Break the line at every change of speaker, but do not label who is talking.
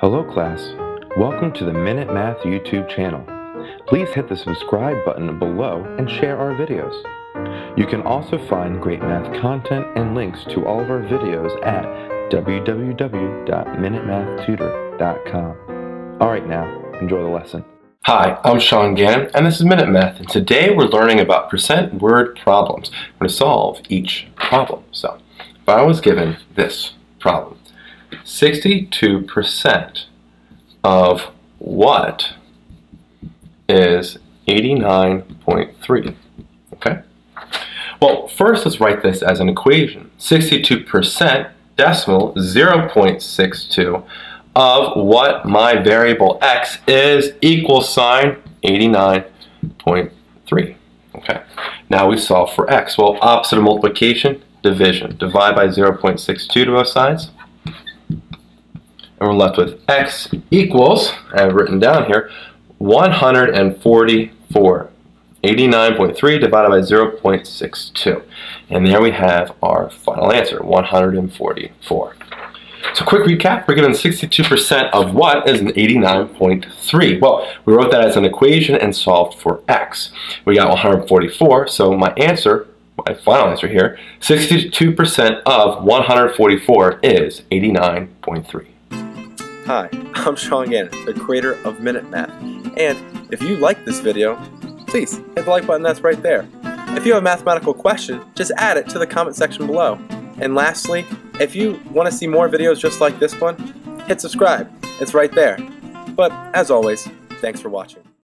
Hello class, welcome to the Minute Math YouTube channel. Please hit the subscribe button below and share our videos. You can also find great math content and links to all of our videos at www.minutemathtutor.com. Alright now, enjoy the lesson.
Hi, I'm Sean Gannon, and this is Minute Math, and today we're learning about percent word problems. We're going to solve each problem. So, if I was given this problem, 62% of what is 89.3? Okay? Well, first let's write this as an equation. 62% decimal 0.62 of what my variable x is equal sign 89.3. Okay, now we solve for x. Well, opposite of multiplication, division. Divide by 0.62 to both sides. And we're left with x equals, I have written down here, 144. 89.3 divided by 0.62. And there we have our final answer, 144. So quick recap, we're given 62% of what is an 89.3. Well, we wrote that as an equation and solved for x. We got 144, so my answer, my final answer here, 62% of 144 is 89.3.
Hi, I'm Sean Gannon, the creator of Minute Math. And if you like this video, please hit the like button that's right there. If you have a mathematical question, just add it to the comment section below. And lastly, if you want to see more videos just like this one, hit subscribe. It's right there. But as always, thanks for watching.